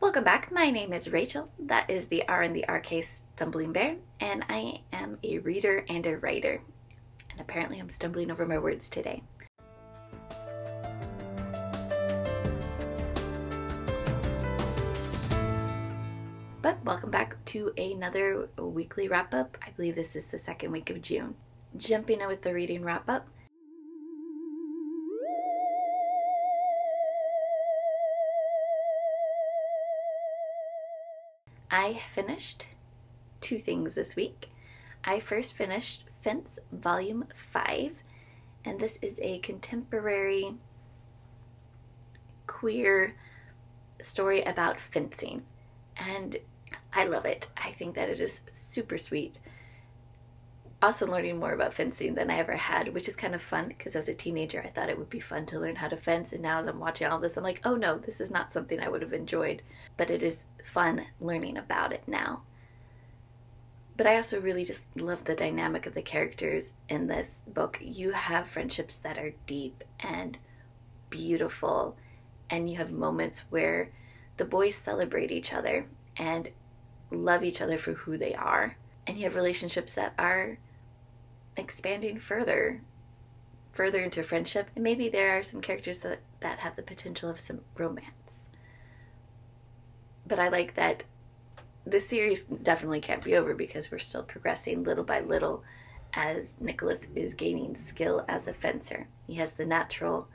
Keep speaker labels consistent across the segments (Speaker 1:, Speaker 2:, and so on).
Speaker 1: Welcome back. My name is Rachel. That is the R in the R case Stumbling Bear, and I am a reader and a writer. And apparently, I'm stumbling over my words today. But welcome back to another weekly wrap up. I believe this is the second week of June. Jumping in with the reading wrap up. I finished two things this week. I first finished Fence Volume 5, and this is a contemporary queer story about fencing. And I love it. I think that it is super sweet. Also, learning more about fencing than I ever had, which is kind of fun because as a teenager, I thought it would be fun to learn how to fence. And now, as I'm watching all this, I'm like, oh no, this is not something I would have enjoyed. But it is fun learning about it now. But I also really just love the dynamic of the characters in this book. You have friendships that are deep and beautiful, and you have moments where the boys celebrate each other and love each other for who they are. And you have relationships that are expanding further, further into friendship. And maybe there are some characters that, that have the potential of some romance. But I like that the series definitely can't be over because we're still progressing little by little as Nicholas is gaining skill as a fencer. He has the natural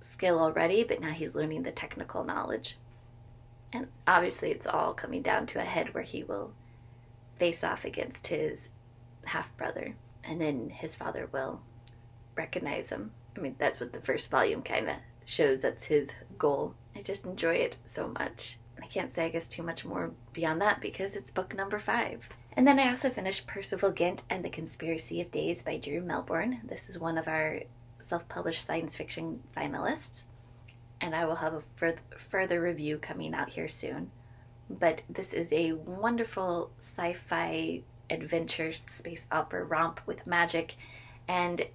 Speaker 1: skill already, but now he's learning the technical knowledge. And obviously, it's all coming down to a head where he will face off against his half brother, and then his father will recognize him. I mean, that's what the first volume kind of shows. That's his goal. I just enjoy it so much. I can't say, I guess, too much more beyond that because it's book number five. And then I also finished Percival Gynt and the Conspiracy of Days by Drew Melbourne. This is one of our self published science fiction finalists, and I will have a further review coming out here soon. But this is a wonderful sci fi adventure space opera romp with magic, and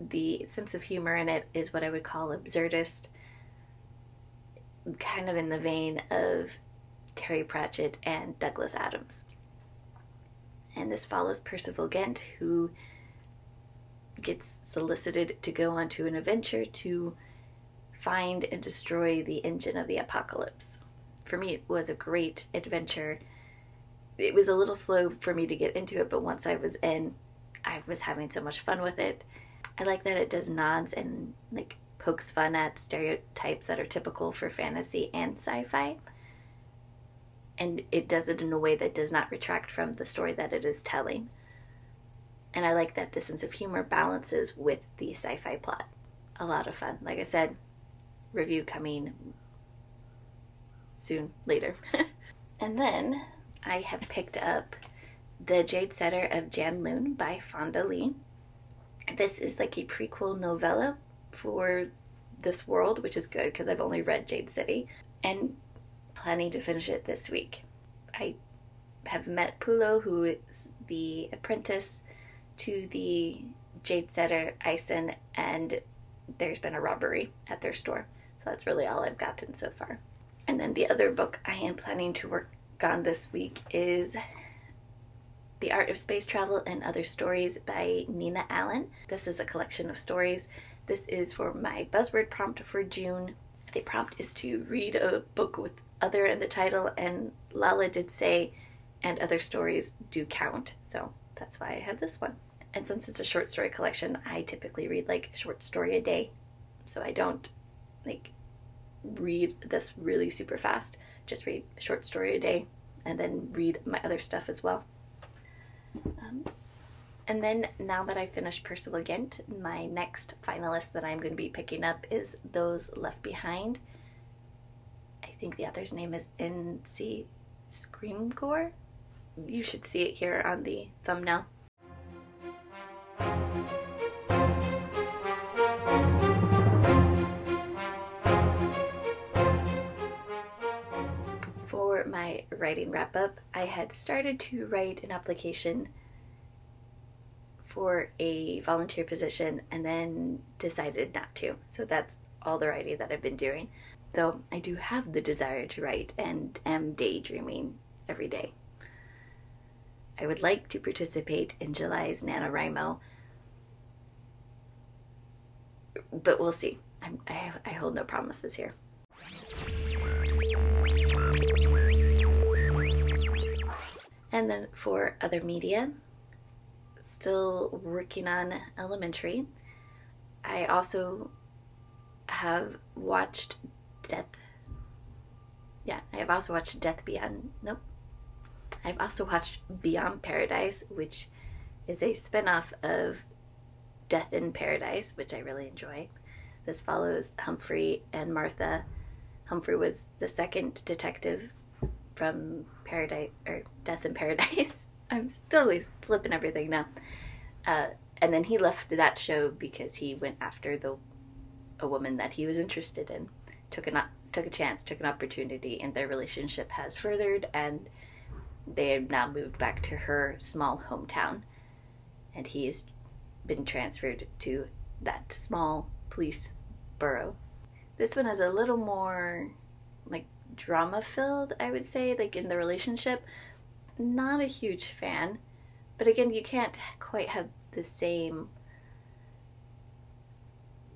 Speaker 1: the sense of humor in it is what I would call absurdist, kind of in the vein of Terry Pratchett and Douglas Adams. And this follows Percival Gynt, who gets solicited to go onto an adventure to find and destroy the engine of the apocalypse. For me, it was a great adventure. It was a little slow for me to get into it, but once I was in, I was having so much fun with it. I like that it does nods and like pokes fun at stereotypes that are typical for fantasy and sci-fi. And it does it in a way that does not retract from the story that it is telling. And I like that the sense of humor balances with the sci fi plot. A lot of fun. Like I said, review coming soon, later. and then I have picked up The Jade Setter of Janloon by Fonda Lee. This is like a prequel novella for this world, which is good because I've only read Jade City and planning to finish it this week. I have met Pulo, who is the apprentice to the Jade Setter Eisen, and there's been a robbery at their store. So that's really all I've gotten so far. And then the other book I am planning to work on this week is The Art of Space Travel and Other Stories by Nina Allan. This is a collection of stories. This is for my buzzword prompt for June. The prompt is to read a book with other in the title, and Lala did say, and other stories do count. So that's why I have this one. And since it's a short story collection, I typically read like a short story a day. So I don't like read this really super fast. Just read a short story a day and then read my other stuff as well. Um, and then now that I finished Percival Gynt, my next finalist that I'm going to be picking up is Those Left Behind. I think the author's name is N.C. Scrimgeour you should see it here on the thumbnail. Writing wrap up, I had started to write an application for a volunteer position and then decided not to. So that's all the writing that I've been doing. though I do have the desire to write and am daydreaming every day. I would like to participate in July's NaNoWriMo, but we'll see. I, I hold no promises here. And then for other media, still working on elementary. I also have watched Death. Yeah, I have also watched Death Beyond. Nope. I've also watched Beyond Paradise, which is a spinoff of Death in Paradise, which I really enjoy. This follows Humphrey and Martha. Humphrey was the second detective from Paradise or Death in Paradise. I'm totally flipping everything now. Uh, and then he left that show because he went after the a woman that he was interested in. Took a took a chance, took an opportunity, and their relationship has furthered, and they have now moved back to her small hometown, and he has been transferred to that small police borough. This one has a little more drama filled, I would say, like in the relationship. Not a huge fan, but again, you can't quite have the same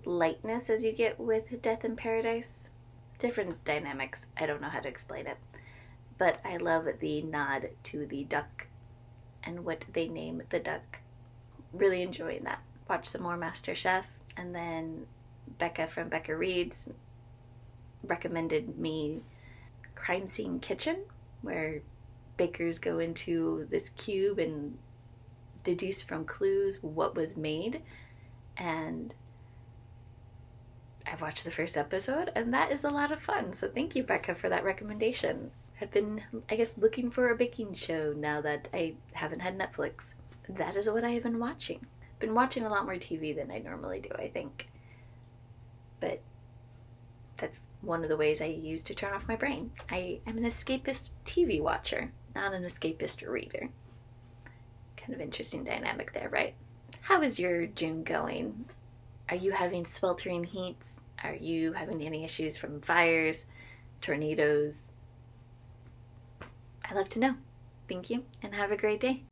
Speaker 1: lightness as you get with Death in Paradise. Different dynamics. I don't know how to explain it. But I love the nod to the duck and what they name the duck. Really enjoying that. Watch some more Master Chef, and then Becca from Becca Reads recommended me Crime Scene Kitchen, where bakers go into this cube and deduce from clues what was made. And I've watched the first episode, and that is a lot of fun. So thank you, Becca, for that recommendation. I've been, I guess, looking for a baking show now that I haven't had Netflix. That is what I have been watching. Been watching a lot more TV than I normally do, I think. But that's one of the ways I use to turn off my brain. I am an escapist TV watcher, not an escapist reader. Kind of interesting dynamic there, right? How is your June going? Are you having sweltering heats? Are you having any issues from fires, tornadoes? I'd love to know. Thank you and have a great day.